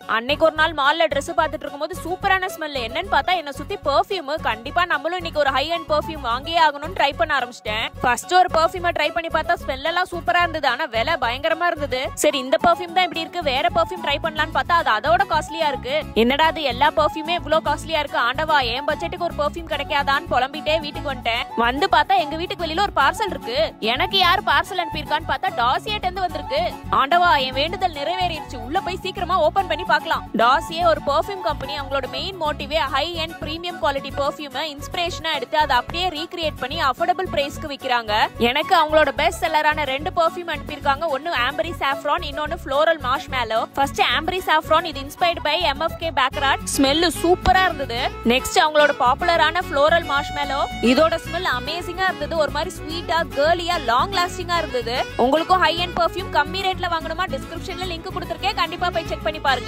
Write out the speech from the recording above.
அன்னைக்கு ஒரு நாள் மால்ல ட்ரெஸ் பார்த்துட்டு இருக்கும்போது சூப்பரான ஸ்மெல் என்னன்னு பார்த்தா என்ன சுத்தி பெர்ஃபியூம் கண்டிப்பா நம்மளும் இன்னைக்கு ஒரு ஹை அண்ட் பெர்ஃபியூம் வாங்கியே ஆகணும்னு ட்ரை பண்ண ஆரம்பிச்சிட்டேன். ஃபர்ஸ்ட் ஒரு பெர்ஃபியூமை ட்ரை பண்ணி பார்த்தா ஸ்மெல் எல்லாம் சூப்பரா இருந்தது. ஆனா விலை பயங்கரமா இருந்தது. சரி இந்த பெர்ஃபியூம் தான் இப்படி இருக்கு. வேற பெர்ஃபியூம் ட்ரை பண்ணலாம்னு பார்த்தா அது அதோட காஸ்ட்லியா இருக்கு. என்னடா அது எல்லா பெர்ஃபியூமே இவ்வளவு காஸ்ட்லியா இருக்கு? ஆண்டவா என் பட்ஜெட்டுக்கு ஒரு பெர்ஃபியூம் கிடைக்காதான்னு புலம்பிட்டே வீட்டுக்கு வந்துட்டேன். வந்து பார்த்தா எங்க வீட்டுக்கு வெளியில ஒரு பார்சல் இருக்கு. எனக்கு யார் பார்சல் அனுப்பியிருக்கான்னு பார்த்தா டாசியேட் இருந்து வந்திருக்கு. ஆண்டவா என் வேண்டுதல் நிறைவேறிடுச்சு. உள்ள போய் சீக்கிரமா ஓபன் பண்ணி பார்க்கலாம். டாசியே ஒரு பெர்ஃபியூம் கம்பெனி அவங்களோட மெயின் மோட்டிவே ஹை அண்ட் பிரீமியம் குவாலிட்டி பெர்ஃபியூமை இன்ஸ்பிரேஷனா எடுத்து அதை அப்படியே ரீக்ரியேட் பண்ணி அஃபோர்டபுள் பிரைஸ்க்கு விற்கிறாங்க எனக்கு அவங்களோட பெஸ்ட் செல்லரான ரெண்டு பெர்ஃபியூம் அனுப்பியிருக்காங்க. ஒன்னு ஆம்பரி சாஃப்ரான் இன்னொன்னு floral marshmallow first ambery saffron இது inspired by MFK Baccarat smell சூப்பரா இருந்தது. நெக்ஸ்ட் அவங்களோட பாப்புலரான ஃப்ளோரல் மார்ஷ் மேலோ இதோட ஸ்மெல் அமேசிங்கா இருந்தது. ஒரு மாதிரி ஸ்வீட்டா கேர்லியா லாங் லாஸ்டிங்கா இருந்தது. உங்களுக்கும் ஹை அண்ட் பெர்ஃபியூம் கம்மி ரேட்ல வாங்கணுமா? டிஸ்கிரிப்ஷன்ல லிங்க் கொடுத்துருக்கேன். கண்டிப்பா போய் செக் பண்ணி பாருங்க.